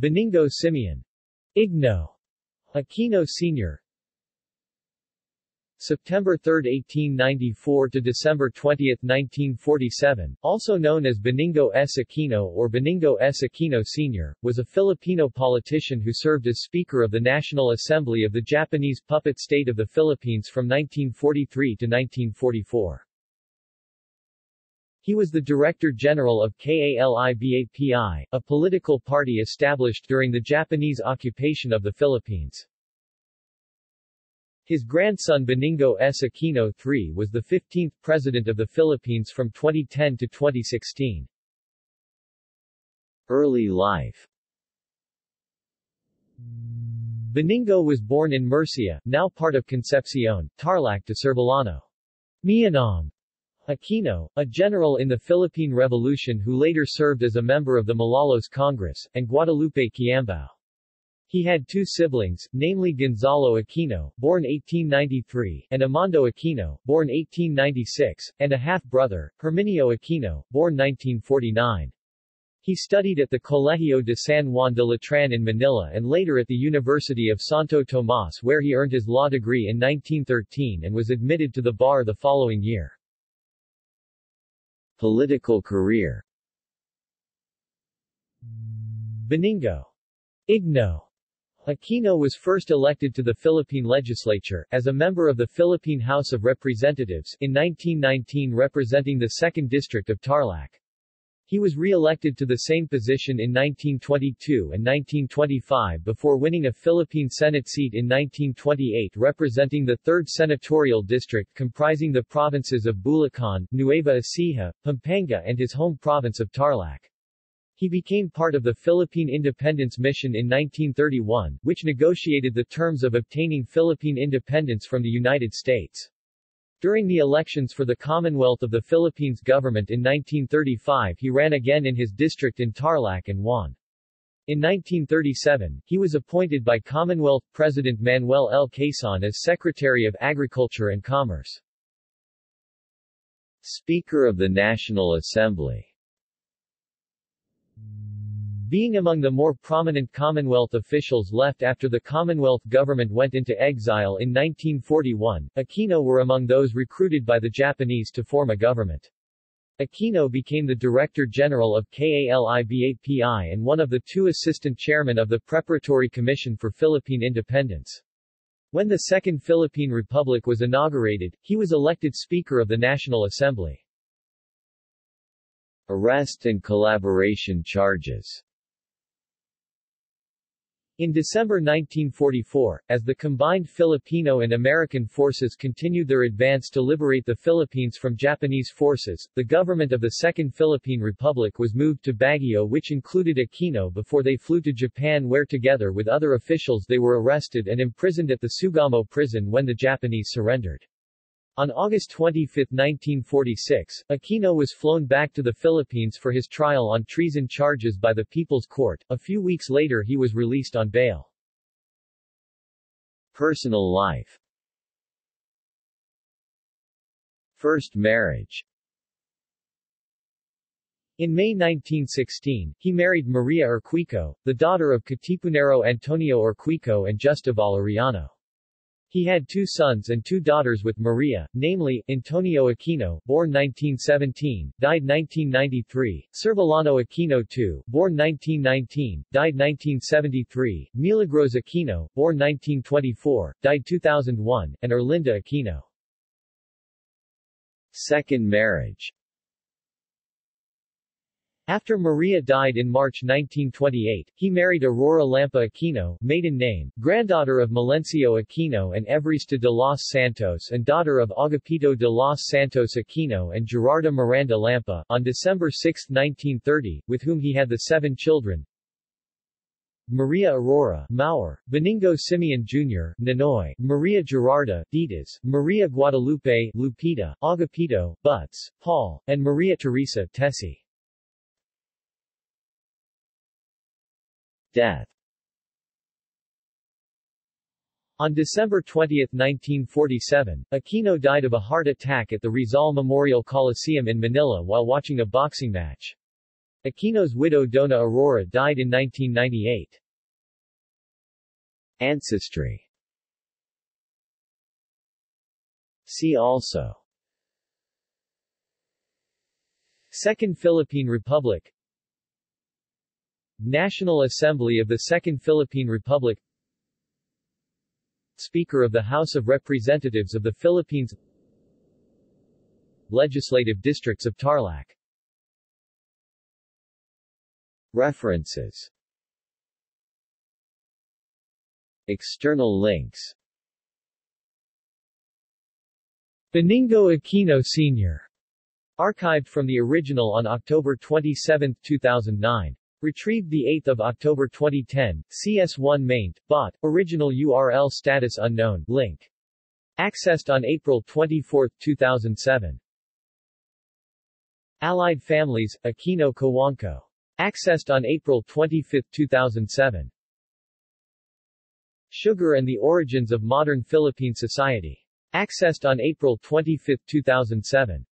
Benigno Simeon Igno Aquino Sr. September 3, 1894 to December 20, 1947, also known as Benigno S. Aquino or Benigno S. Aquino Sr., was a Filipino politician who served as Speaker of the National Assembly of the Japanese puppet state of the Philippines from 1943 to 1944. He was the Director General of KALIBAPI, a political party established during the Japanese occupation of the Philippines. His grandson Benigno S. Aquino III was the 15th President of the Philippines from 2010 to 2016. Early life Benigno was born in Murcia, now part of Concepcion, Tarlac de Servillano. Mianong Aquino, a general in the Philippine Revolution who later served as a member of the Malolos Congress, and Guadalupe Quiambao. He had two siblings, namely Gonzalo Aquino, born 1893, and Amando Aquino, born 1896, and a half-brother, Herminio Aquino, born 1949. He studied at the Colegio de San Juan de Letran in Manila and later at the University of Santo Tomas where he earned his law degree in 1913 and was admitted to the bar the following year. Political career. Benigno. Igno. Aquino was first elected to the Philippine legislature, as a member of the Philippine House of Representatives, in 1919 representing the 2nd District of Tarlac. He was re-elected to the same position in 1922 and 1925 before winning a Philippine Senate seat in 1928 representing the 3rd Senatorial District comprising the provinces of Bulacan, Nueva Ecija, Pampanga and his home province of Tarlac. He became part of the Philippine Independence Mission in 1931, which negotiated the terms of obtaining Philippine independence from the United States. During the elections for the Commonwealth of the Philippines government in 1935 he ran again in his district in Tarlac and won. In 1937, he was appointed by Commonwealth President Manuel L. Quezon as Secretary of Agriculture and Commerce. Speaker of the National Assembly being among the more prominent Commonwealth officials left after the Commonwealth government went into exile in 1941, Aquino were among those recruited by the Japanese to form a government. Aquino became the Director General of KALIBAPI and one of the two assistant chairmen of the Preparatory Commission for Philippine Independence. When the Second Philippine Republic was inaugurated, he was elected Speaker of the National Assembly. Arrest and collaboration charges in December 1944, as the combined Filipino and American forces continued their advance to liberate the Philippines from Japanese forces, the government of the Second Philippine Republic was moved to Baguio which included Aquino before they flew to Japan where together with other officials they were arrested and imprisoned at the Sugamo prison when the Japanese surrendered. On August 25, 1946, Aquino was flown back to the Philippines for his trial on treason charges by the People's Court. A few weeks later he was released on bail. Personal life First marriage in May 1916, he married Maria Urquico, the daughter of Katipunero Antonio Urquico and Justa Valeriano. He had two sons and two daughters with Maria, namely, Antonio Aquino, born 1917, died 1993, Servillano Aquino II, born 1919, died 1973, Milagros Aquino, born 1924, died 2001, and Erlinda Aquino. Second marriage after Maria died in March 1928, he married Aurora Lampa Aquino, maiden name, granddaughter of Melencio Aquino and Evarista de los Santos and daughter of Agapito de los Santos Aquino and Gerarda Miranda Lampa, on December 6, 1930, with whom he had the seven children. Maria Aurora, Maur, Benigno Simeon Jr., Ninoy, Maria Gerarda, Ditas, Maria Guadalupe, Lupita, Agapito, Butz, Paul, and Maria Teresa, Tessie. Death On December 20, 1947, Aquino died of a heart attack at the Rizal Memorial Coliseum in Manila while watching a boxing match. Aquino's widow Dona Aurora died in 1998. Ancestry See also Second Philippine Republic National Assembly of the Second Philippine Republic. Speaker of the House of Representatives of the Philippines. Legislative Districts of Tarlac. References. External links. Benigno Aquino Sr. Archived from the original on October 27, 2009. Retrieved 8 October 2010, CS1 maint, bot, original URL status unknown, link. Accessed on April 24, 2007. Allied Families, Aquino Cojuangco. Accessed on April 25, 2007. Sugar and the Origins of Modern Philippine Society. Accessed on April 25, 2007.